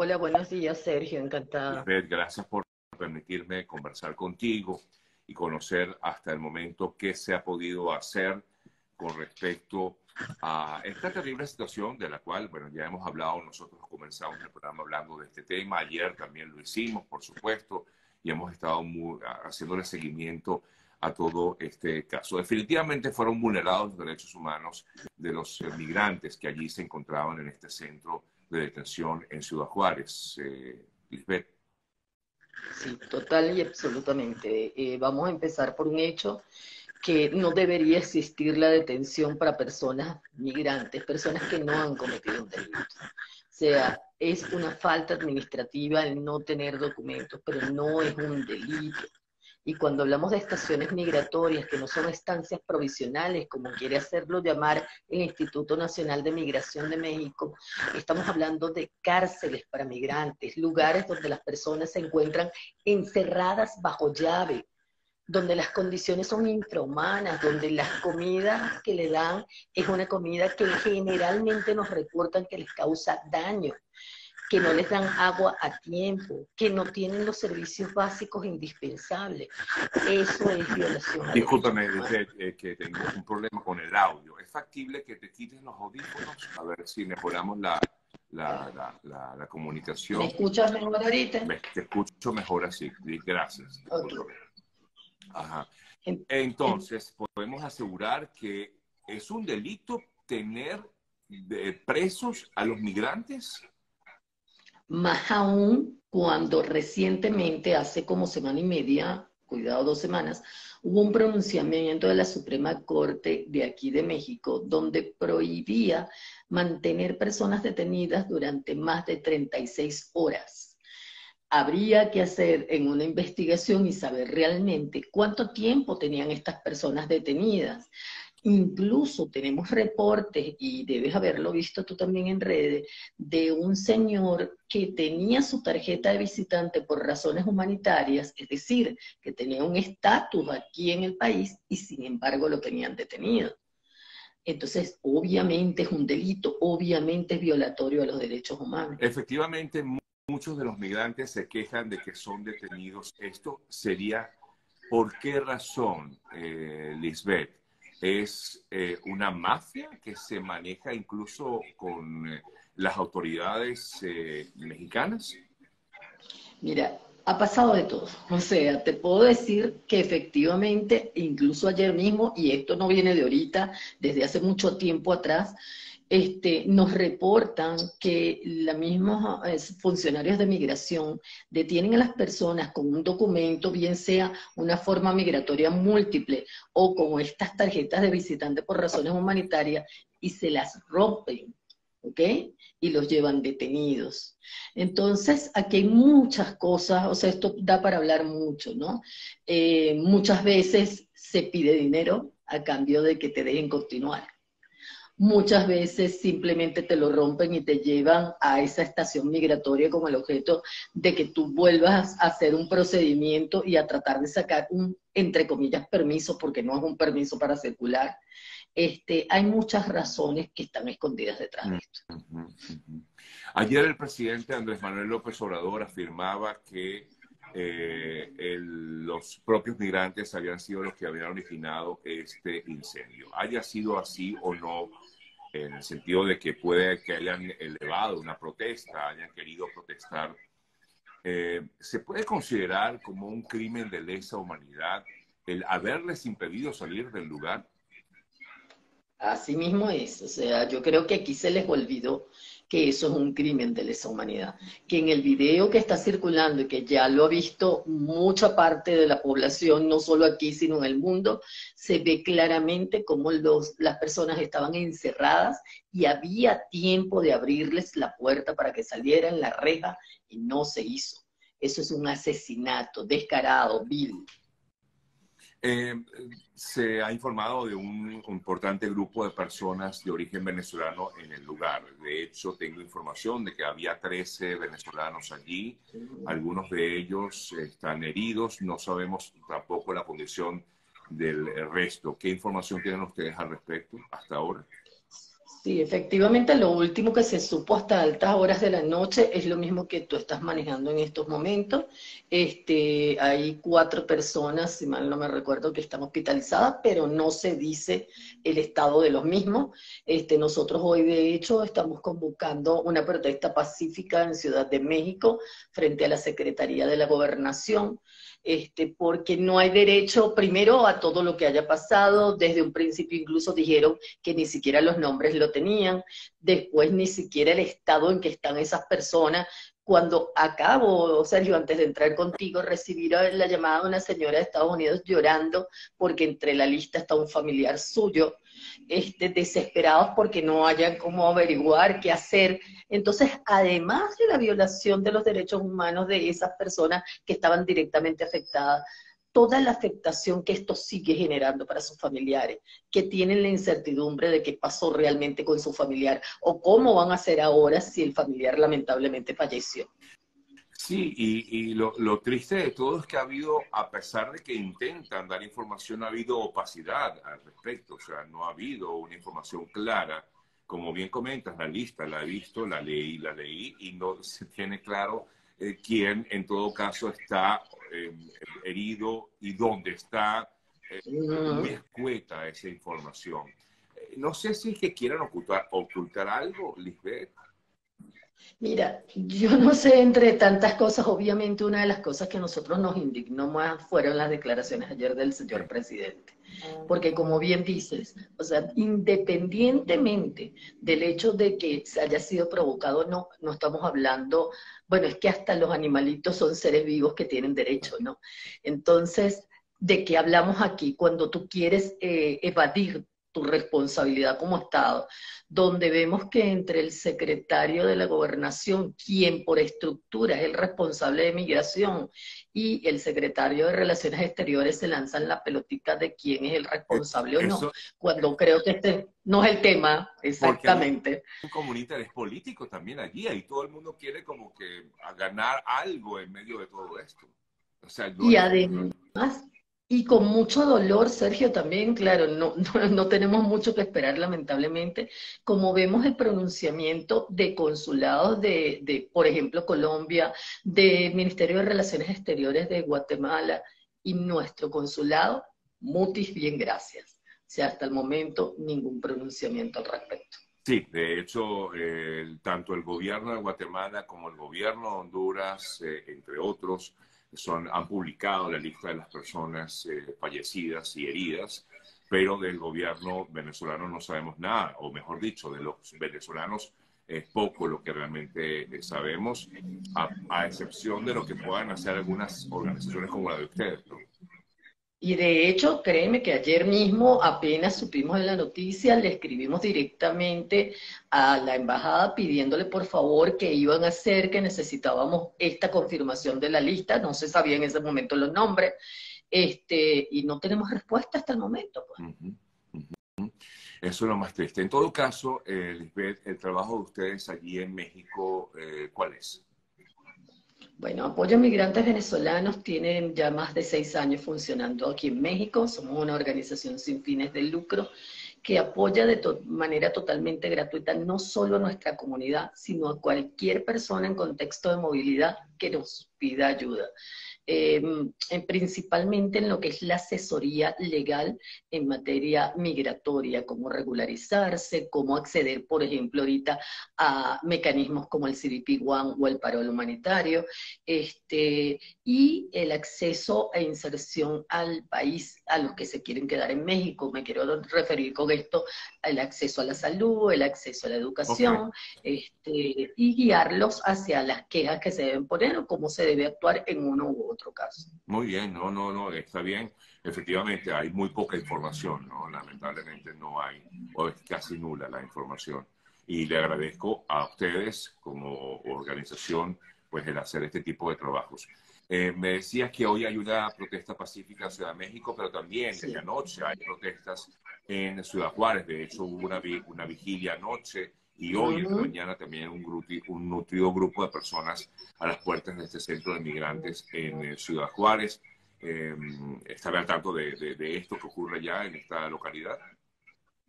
Hola, buenos días, Sergio, encantada. Gracias por permitirme conversar contigo y conocer hasta el momento qué se ha podido hacer con respecto a esta terrible situación de la cual, bueno, ya hemos hablado, nosotros comenzamos el programa hablando de este tema, ayer también lo hicimos, por supuesto, y hemos estado muy, haciéndole seguimiento a todo este caso. Definitivamente fueron vulnerados los derechos humanos de los migrantes que allí se encontraban en este centro de detención en Ciudad Juárez. Eh, Lisbeth. Sí, total y absolutamente. Eh, vamos a empezar por un hecho que no debería existir la detención para personas migrantes, personas que no han cometido un delito. O sea, es una falta administrativa el no tener documentos, pero no es un delito. Y cuando hablamos de estaciones migratorias, que no son estancias provisionales, como quiere hacerlo llamar el Instituto Nacional de Migración de México, estamos hablando de cárceles para migrantes, lugares donde las personas se encuentran encerradas bajo llave, donde las condiciones son infrahumanas, donde las comidas que le dan es una comida que generalmente nos reportan que les causa daño que no les dan agua a tiempo, que no tienen los servicios básicos indispensables. Eso es violación. Discúlpame, eh, que tengo un problema con el audio. ¿Es factible que te quites los audífonos? A ver si mejoramos la, la, la, comunicación. ¿Me escuchas mejor ahorita? te escucho mejor así. Gracias. Ajá. Entonces, podemos asegurar que es un delito tener presos a los migrantes más aún cuando recientemente, hace como semana y media, cuidado dos semanas, hubo un pronunciamiento de la Suprema Corte de aquí de México donde prohibía mantener personas detenidas durante más de 36 horas. Habría que hacer en una investigación y saber realmente cuánto tiempo tenían estas personas detenidas. Incluso tenemos reportes, y debes haberlo visto tú también en redes, de un señor que tenía su tarjeta de visitante por razones humanitarias, es decir, que tenía un estatus aquí en el país y sin embargo lo tenían detenido. Entonces, obviamente es un delito, obviamente es violatorio a los derechos humanos. Efectivamente, muchos de los migrantes se quejan de que son detenidos. Esto sería, ¿por qué razón, eh, Lisbeth? Es eh, una mafia que se maneja incluso con eh, las autoridades eh, mexicanas? Mira, ha pasado de todo. O sea, te puedo decir que efectivamente, incluso ayer mismo, y esto no viene de ahorita, desde hace mucho tiempo atrás, este, nos reportan que los mismos eh, funcionarios de migración detienen a las personas con un documento, bien sea una forma migratoria múltiple o con estas tarjetas de visitante por razones humanitarias, y se las rompen, ¿ok? Y los llevan detenidos. Entonces, aquí hay muchas cosas, o sea, esto da para hablar mucho, ¿no? Eh, muchas veces se pide dinero a cambio de que te dejen continuar muchas veces simplemente te lo rompen y te llevan a esa estación migratoria con el objeto de que tú vuelvas a hacer un procedimiento y a tratar de sacar un, entre comillas, permiso, porque no es un permiso para circular. Este, hay muchas razones que están escondidas detrás de esto. Ayer el presidente Andrés Manuel López Obrador afirmaba que eh, los propios migrantes habían sido los que habían originado este incendio. Haya sido así o no, en el sentido de que puede que hayan elevado una protesta, hayan querido protestar, eh, ¿se puede considerar como un crimen de lesa humanidad el haberles impedido salir del lugar? Así mismo es, o sea, yo creo que aquí se les olvidó que eso es un crimen de lesa humanidad. Que en el video que está circulando y que ya lo ha visto mucha parte de la población, no solo aquí, sino en el mundo, se ve claramente cómo las personas estaban encerradas y había tiempo de abrirles la puerta para que salieran la reja y no se hizo. Eso es un asesinato descarado, vil. Eh, se ha informado de un importante grupo de personas de origen venezolano en el lugar. De hecho, tengo información de que había 13 venezolanos allí. Algunos de ellos están heridos. No sabemos tampoco la condición del resto. ¿Qué información tienen ustedes al respecto hasta ahora? Sí, efectivamente, lo último que se supo hasta altas horas de la noche es lo mismo que tú estás manejando en estos momentos. Este, hay cuatro personas, si mal no me recuerdo, que están hospitalizadas, pero no se dice el estado de los mismos. Este, nosotros hoy, de hecho, estamos convocando una protesta pacífica en Ciudad de México frente a la Secretaría de la Gobernación este, porque no hay derecho, primero, a todo lo que haya pasado, desde un principio incluso dijeron que ni siquiera los nombres lo tenían, después ni siquiera el estado en que están esas personas, cuando acabo, Sergio, antes de entrar contigo, recibir la llamada de una señora de Estados Unidos llorando porque entre la lista está un familiar suyo, este, desesperados porque no hayan cómo averiguar qué hacer. Entonces, además de la violación de los derechos humanos de esas personas que estaban directamente afectadas, toda la afectación que esto sigue generando para sus familiares, que tienen la incertidumbre de qué pasó realmente con su familiar o cómo van a hacer ahora si el familiar lamentablemente falleció. Sí, y, lo, triste de todo es que ha habido, a pesar de que intentan dar información, ha habido opacidad al respecto, o sea, no ha habido una información clara. Como bien comentas, la lista la he visto, la leí, la leí, y no se tiene claro eh, quién en todo caso está eh, herido y dónde está. Eh, muy escueta esa información. no sé si es que quieran ocultar, ocultar algo, Lisbeth. Mira, yo no sé entre tantas cosas, obviamente una de las cosas que a nosotros nos indignó más fueron las declaraciones ayer del señor presidente. Porque como bien dices, o sea, independientemente del hecho de que se haya sido provocado, no, no estamos hablando, bueno, es que hasta los animalitos son seres vivos que tienen derecho, ¿no? Entonces, ¿de qué hablamos aquí? Cuando tú quieres eh, evadir tu responsabilidad como Estado, donde vemos que entre el secretario de la gobernación, quien por estructura es el responsable de migración, y el secretario de Relaciones Exteriores se lanzan la pelotita de quién es el responsable o no, cuando creo que este no es el tema exactamente. Un comunitario es político también allí, y todo el mundo quiere como que ganar algo en medio de todo esto. y además, y con mucho dolor, Sergio, también, claro, no, no, tenemos mucho que esperar, lamentablemente, como vemos el pronunciamiento de consulados de, de, por ejemplo, Colombia, del Ministerio de Relaciones Exteriores de Guatemala y nuestro consulado, mutis bien gracias. O sea, hasta el momento ningún pronunciamiento al respecto. Sí, de hecho, tanto el gobierno de Guatemala como el gobierno de Honduras, eh, entre otros, son, han publicado la lista de las personas eh, fallecidas y heridas, pero del gobierno venezolano no sabemos nada, o mejor dicho, de los venezolanos es poco lo que realmente eh, sabemos, a, excepción de lo que puedan hacer algunas organizaciones como la de ustedes. Y de hecho, créeme que ayer mismo, apenas supimos de la noticia, le escribimos directamente a la embajada pidiéndole por favor que iban a hacer, que necesitábamos esta confirmación de la lista, no se sabía en ese momento los nombres, este, y no tenemos respuesta hasta el momento. Pues. Eso es lo más triste. En todo caso, eh, el trabajo de ustedes allí en México, eh, ¿cuál es? Bueno, Apoyo a Migrantes Venezolanos tienen ya más de seis años funcionando aquí en México. Somos una organización sin fines de lucro que apoya de manera totalmente gratuita no solo a nuestra comunidad, sino a cualquier persona en contexto de movilidad que nos pida ayuda. Em, principalmente en lo que es la asesoría legal en materia migratoria, cómo regularizarse, cómo acceder, por ejemplo, ahorita a mecanismos como el CBP One o el parol humanitario, este, y el acceso e inserción al país a los que se quieren quedar en México. Me quiero referir con esto al acceso a la salud, el acceso a la educación, este, y guiarlos hacia las quejas que se deben poner o cómo se debe actuar en uno u otro otro caso. Muy bien, no, no, no, está bien. Efectivamente, hay muy poca información, ¿no? Lamentablemente no hay, o es casi nula la información. Y le agradezco a ustedes como organización, pues, el hacer este tipo de trabajos. Eh, me decías que hoy hay una protesta pacífica en Ciudad de México, pero también sí. desde anoche hay protestas en Ciudad Juárez. De hecho, hubo una, una vigilia anoche y hoy, esta mañana, también un, un nutrido grupo de personas a las puertas de este centro de migrantes en eh, Ciudad Juárez. Eh, ¿Estará al tanto de, esto que ocurre ya en esta localidad?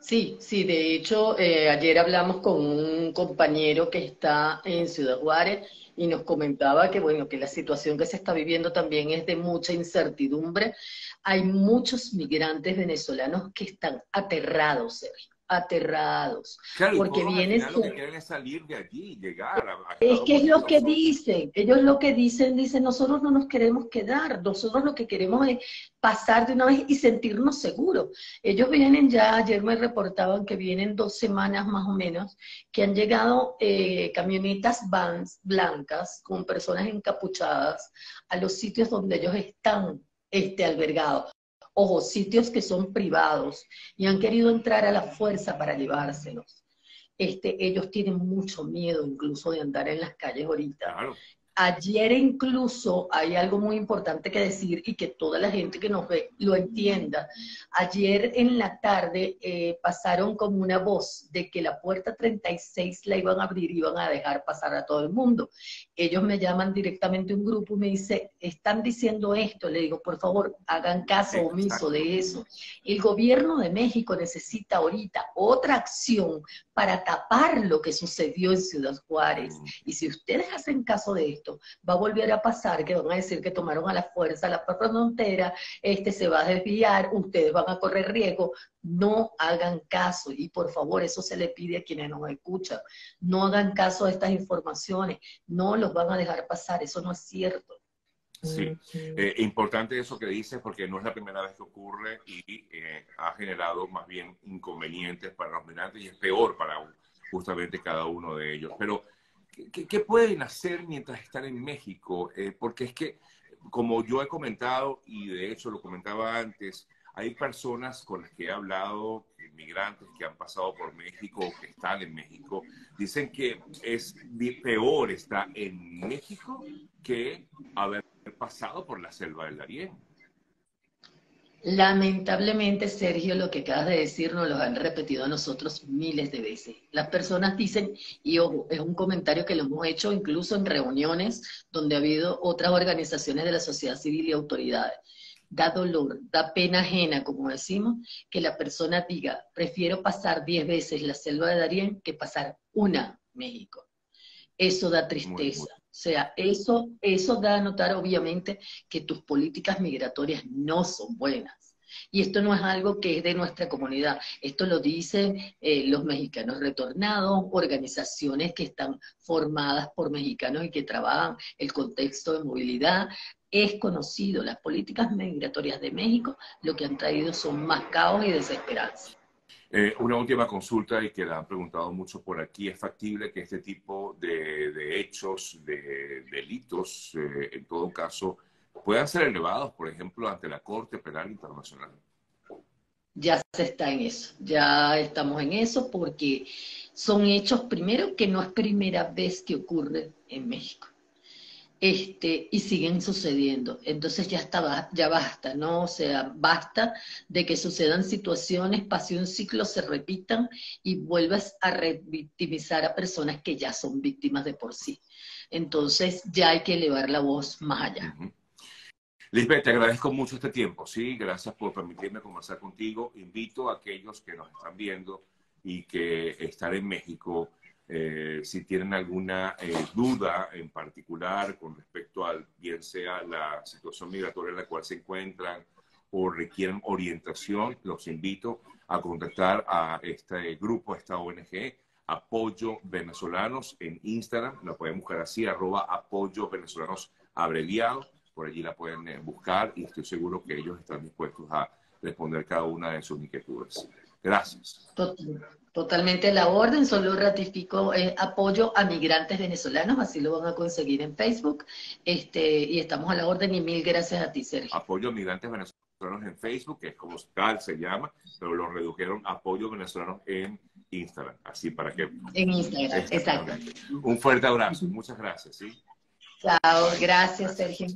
Sí, sí, de hecho, eh, ayer hablamos con un compañero que está en Ciudad Juárez y nos comentaba que, bueno, que la situación que se está viviendo también es de mucha incertidumbre. Hay muchos migrantes venezolanos que están aterrados, Sergio aterrados. Claro, porque vienen lo que quieren es salir de allí, llegar a, Es que es lo que dicen, ellos lo que dicen, dicen, nosotros no nos queremos quedar, nosotros lo que queremos es pasar de una vez y sentirnos seguros. Ellos vienen ya, ayer me reportaban que vienen dos semanas más o menos, que han llegado eh, camionetas vans blancas con personas encapuchadas a los sitios donde ellos están este, albergados ojo, sitios que son privados y han querido entrar a la fuerza para llevárselos. Este, ellos tienen mucho miedo incluso de andar en las calles ahorita. Ayer incluso hay algo muy importante que decir y que toda la gente que nos ve lo entienda. Ayer en la tarde eh, pasaron como una voz de que la puerta 36 la iban a abrir y iban a dejar pasar a todo el mundo. Ellos me llaman directamente un grupo y me dice, están diciendo esto. Le digo, por favor, hagan caso omiso de eso. El gobierno de México necesita ahorita otra acción para tapar lo que sucedió en Ciudad Juárez. Mm. Y si ustedes hacen caso de esto, va a volver a pasar que van a decir que tomaron a la fuerza la frontera, este se va a desviar, ustedes van a correr riesgo. No hagan caso y por favor, eso se le pide a quienes nos escuchan. No hagan caso a estas informaciones, no los van a dejar pasar, eso no es cierto. Sí, eh, importante eso que dices porque no es la primera vez que ocurre y eh, ha generado más bien inconvenientes para los migrantes y es peor para justamente cada uno de ellos. Pero, ¿qué, pueden hacer mientras están en México? Eh, porque es que, como yo he comentado y de hecho lo comentaba antes, hay personas con las que he hablado, inmigrantes que han pasado por México o que están en México, dicen que es peor estar en México que haber pasado por la selva del Darién. Lamentablemente, Sergio, lo que acabas de decir nos lo han repetido a nosotros miles de veces. Las personas dicen, y ojo, es un comentario que lo hemos hecho incluso en reuniones donde ha habido otras organizaciones de la sociedad civil y autoridades da dolor, da pena ajena, como decimos, que la persona diga, prefiero pasar diez veces la selva de Darién que pasar una México. Eso da tristeza. Sea, eso, eso da a notar obviamente que tus políticas migratorias no son buenas. Y esto no es algo que es de nuestra comunidad, esto lo dicen eh, los mexicanos retornados, organizaciones que están formadas por mexicanos y que trabajan el contexto de movilidad, es conocido, las políticas migratorias de México lo que han traído son más caos y desesperanza. Eh, una última consulta y que la han preguntado mucho por aquí, ¿es factible que este tipo de, hechos, de delitos, eh, en todo caso, puedan ser elevados, por ejemplo, ante la Corte Penal Internacional? Ya se está en eso, ya estamos en eso porque son hechos, primero, que no es primera vez que ocurre en México este, y siguen sucediendo. Entonces ya está, ya basta, ¿no? O sea, basta de que sucedan situaciones, pase un ciclo, se repitan y vuelvas a revictimizar a personas que ya son víctimas de por sí. Entonces ya hay que elevar la voz más allá. Lisbeth, te agradezco mucho este tiempo, ¿sí? Gracias por permitirme conversar contigo. Invito a aquellos que nos están viendo y que están en México eh, si tienen alguna eh, duda en particular con respecto al, bien sea la situación migratoria en la cual se encuentran o requieren orientación, los invito a contactar a este grupo, a esta ONG, Apoyo Venezolanos en Instagram, la pueden buscar así, arroba apoyo venezolanos abreviado, por allí la pueden eh, buscar y estoy seguro que ellos están dispuestos a responder cada una de sus inquietudes. Gracias. Totalmente la orden, solo ratifico eh, apoyo a migrantes venezolanos, así lo van a conseguir en Facebook, este, y estamos a la orden y mil gracias a ti, Sergio. Apoyo a migrantes venezolanos en Facebook, que es como tal se llama, pero lo redujeron apoyo venezolanos en Instagram, así para que... En Instagram, exacto. Un fuerte abrazo, muchas gracias, ¿sí? Chao, gracias, Sergio.